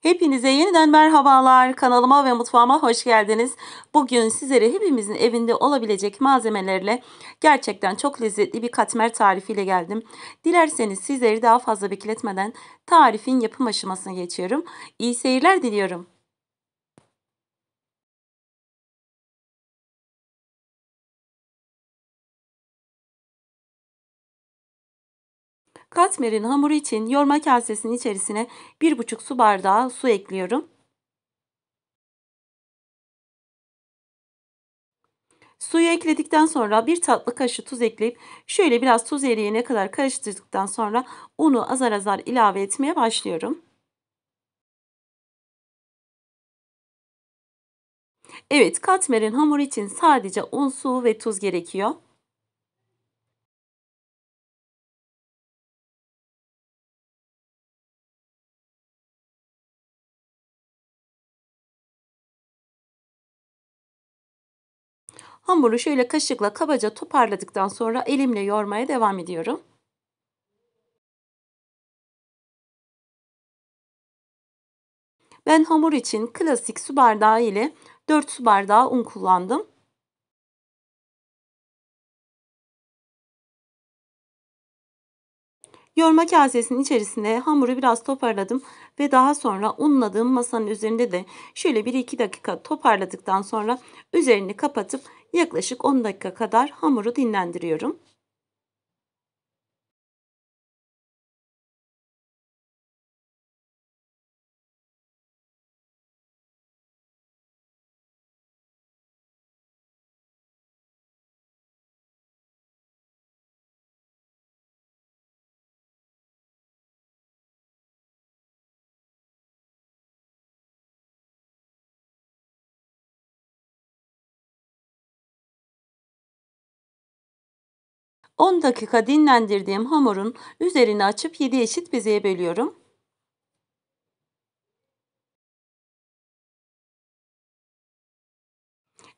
Hepinize yeniden merhabalar. Kanalıma ve mutfağıma hoş geldiniz. Bugün sizlere hepimizin evinde olabilecek malzemelerle gerçekten çok lezzetli bir katmer tarifiyle geldim. Dilerseniz sizleri daha fazla bekletmeden tarifin yapım aşamasına geçiyorum. İyi seyirler diliyorum. Katmerin hamuru için yoğurma kasesinin içerisine 1,5 su bardağı su ekliyorum. Suyu ekledikten sonra bir tatlı kaşığı tuz ekleyip şöyle biraz tuz eriyene kadar karıştırdıktan sonra unu azar azar ilave etmeye başlıyorum. Evet katmerin hamuru için sadece un, su ve tuz gerekiyor. Hamuru şöyle kaşıkla kabaca toparladıktan sonra elimle yoğurmaya devam ediyorum. Ben hamur için klasik su bardağı ile 4 su bardağı un kullandım. Yoğurma kasesinin içerisine hamuru biraz toparladım ve daha sonra unladığım masanın üzerinde de şöyle 1-2 dakika toparladıktan sonra üzerini kapatıp yaklaşık 10 dakika kadar hamuru dinlendiriyorum. On dakika dinlendirdiğim hamurun üzerini açıp 7 eşit bezeye bölüyorum.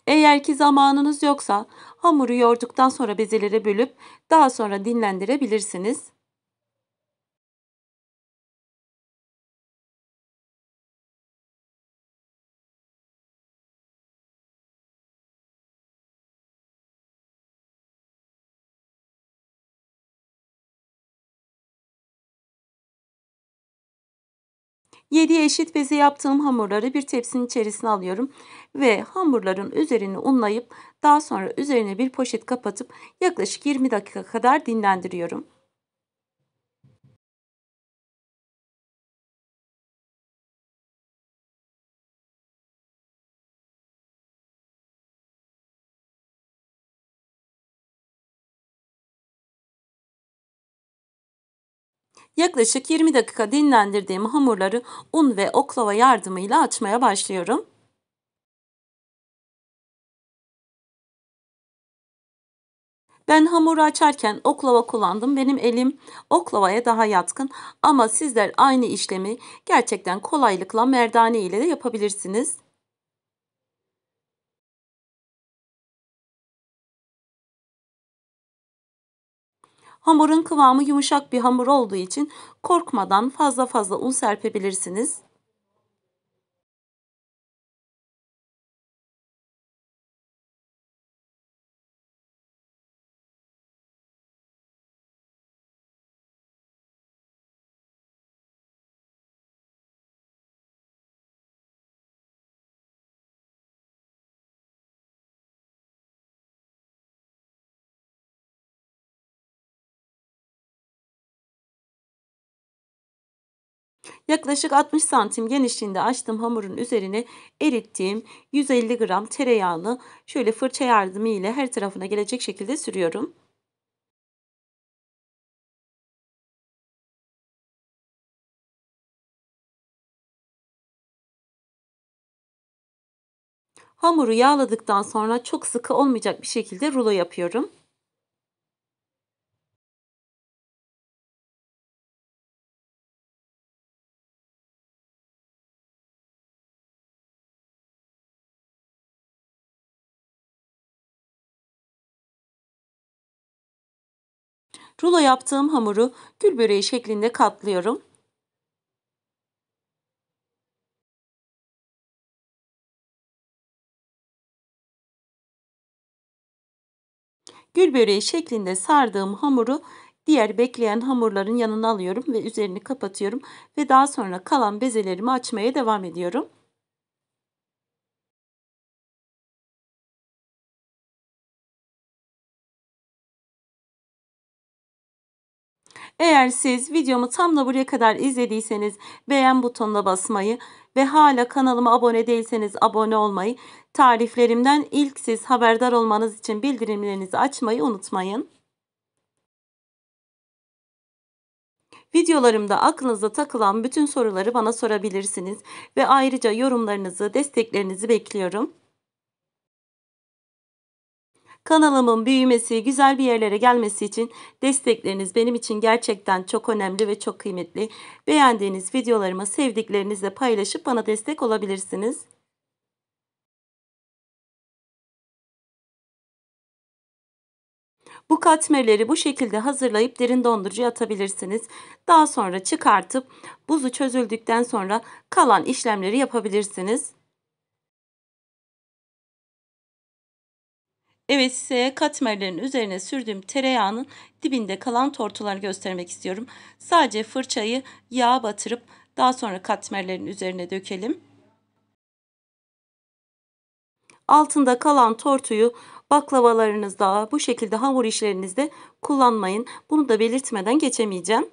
Eğer ki zamanınız yoksa hamuru yoğurduktan sonra bezelere bölüp daha sonra dinlendirebilirsiniz. Yedi eşit beze yaptığım hamurları bir tepsinin içerisine alıyorum ve hamurların üzerini unlayıp daha sonra üzerine bir poşet kapatıp yaklaşık 20 dakika kadar dinlendiriyorum. Yaklaşık 20 dakika dinlendirdiğim hamurları un ve oklava yardımıyla açmaya başlıyorum. Ben hamuru açarken oklava kullandım. Benim elim oklavaya daha yatkın ama sizler aynı işlemi gerçekten kolaylıkla merdane ile de yapabilirsiniz. Hamurun kıvamı yumuşak bir hamur olduğu için korkmadan fazla fazla un serpebilirsiniz. Yaklaşık 60 santim genişliğinde açtığım hamurun üzerine erittiğim 150 gram tereyağını şöyle fırça yardımı ile her tarafına gelecek şekilde sürüyorum. Hamuru yağladıktan sonra çok sıkı olmayacak bir şekilde rulo yapıyorum. Rulo yaptığım hamuru gül böreği şeklinde katlıyorum. Gül böreği şeklinde sardığım hamuru diğer bekleyen hamurların yanına alıyorum ve üzerini kapatıyorum ve daha sonra kalan bezelerimi açmaya devam ediyorum. Eğer siz videomu tam da buraya kadar izlediyseniz beğen butonuna basmayı ve hala kanalıma abone değilseniz abone olmayı, tariflerimden ilk siz haberdar olmanız için bildirimlerinizi açmayı unutmayın. Videolarımda aklınıza takılan bütün soruları bana sorabilirsiniz ve ayrıca yorumlarınızı, desteklerinizi bekliyorum. Kanalımın büyümesi, güzel bir yerlere gelmesi için destekleriniz benim için gerçekten çok önemli ve çok kıymetli. Beğendiğiniz videolarımı sevdiklerinizle paylaşıp bana destek olabilirsiniz. Bu katmerleri bu şekilde hazırlayıp derin dondurucuya atabilirsiniz. Daha sonra çıkartıp buzu çözüldükten sonra kalan işlemleri yapabilirsiniz. Evet size katmerlerin üzerine sürdüğüm tereyağının dibinde kalan tortuları göstermek istiyorum. Sadece fırçayı yağa batırıp daha sonra katmerlerin üzerine dökelim. Altında kalan tortuyu baklavalarınızda bu şekilde hamur işlerinizde kullanmayın. Bunu da belirtmeden geçemeyeceğim.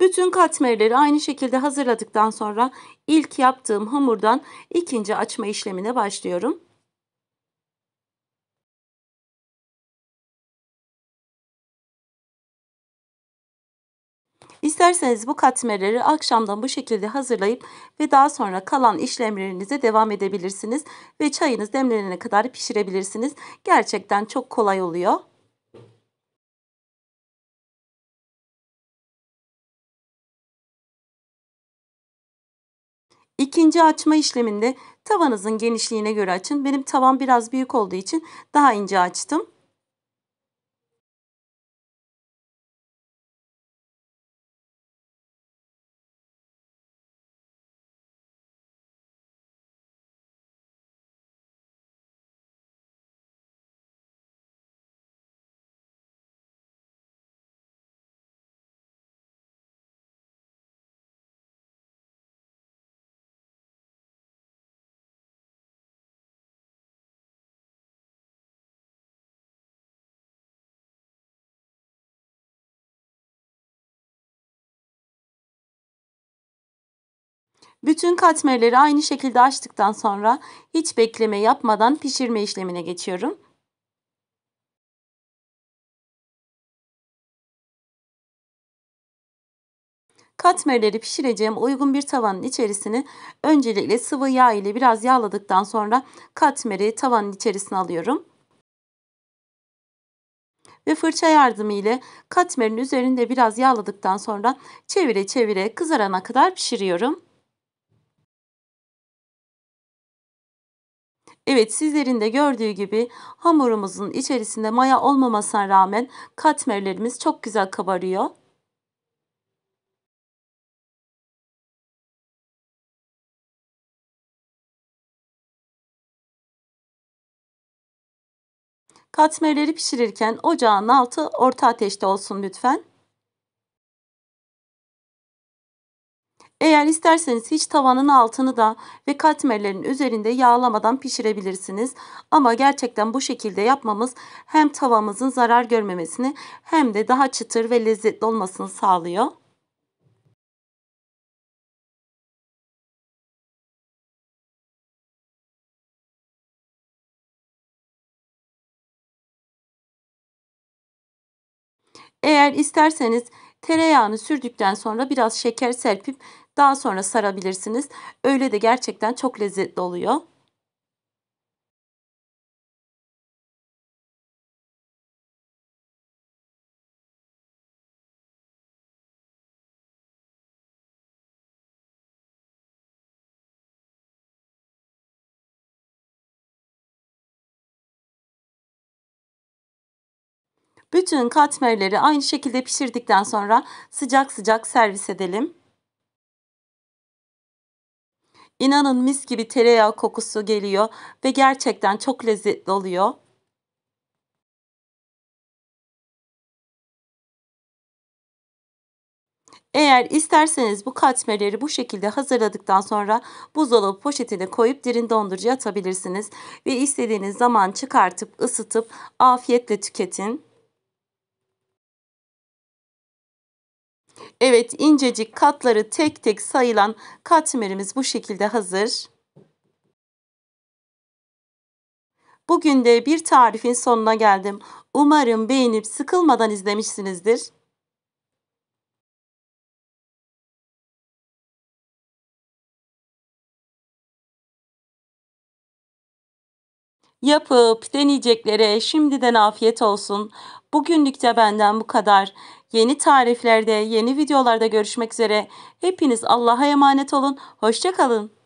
Bütün katmerleri aynı şekilde hazırladıktan sonra ilk yaptığım hamurdan ikinci açma işlemine başlıyorum. İsterseniz bu katmerleri akşamdan bu şekilde hazırlayıp ve daha sonra kalan işlemlerinize devam edebilirsiniz ve çayınız demlenene kadar pişirebilirsiniz. Gerçekten çok kolay oluyor. İkinci açma işleminde tavanızın genişliğine göre açın. Benim tavam biraz büyük olduğu için daha ince açtım. Bütün katmerleri aynı şekilde açtıktan sonra hiç bekleme yapmadan pişirme işlemine geçiyorum. Katmerleri pişireceğim uygun bir tavanın içerisine öncelikle sıvı yağ ile biraz yağladıktan sonra katmeri tavanın içerisine alıyorum. Ve fırça yardımı ile katmerin üzerinde biraz yağladıktan sonra çevire çevire kızarana kadar pişiriyorum. Evet sizlerin de gördüğü gibi hamurumuzun içerisinde maya olmamasına rağmen katmerlerimiz çok güzel kabarıyor. Katmerleri pişirirken ocağın altı orta ateşte olsun lütfen. Eğer isterseniz hiç tavanın altını da ve katmerlerin üzerinde yağlamadan pişirebilirsiniz. Ama gerçekten bu şekilde yapmamız hem tavamızın zarar görmemesini hem de daha çıtır ve lezzetli olmasını sağlıyor. Eğer isterseniz tereyağını sürdükten sonra biraz şeker serpip daha sonra sarabilirsiniz. Öyle de gerçekten çok lezzetli oluyor. Bütün katmerleri aynı şekilde pişirdikten sonra sıcak sıcak servis edelim. İnanın mis gibi tereyağı kokusu geliyor ve gerçekten çok lezzetli oluyor. Eğer isterseniz bu katmerleri bu şekilde hazırladıktan sonra buzdolabı poşetine koyup derin dondurucuya atabilirsiniz. Ve istediğiniz zaman çıkartıp ısıtıp afiyetle tüketin. Evet incecik katları tek tek sayılan katmerimiz bu şekilde hazır. Bugün de bir tarifin sonuna geldim. Umarım beğenip sıkılmadan izlemişsinizdir. Yapıp deneyeceklere şimdiden afiyet olsun. Bugünlük de benden bu kadar. Yeni tariflerde, yeni videolarda görüşmek üzere. Hepiniz Allah'a emanet olun. Hoşçakalın.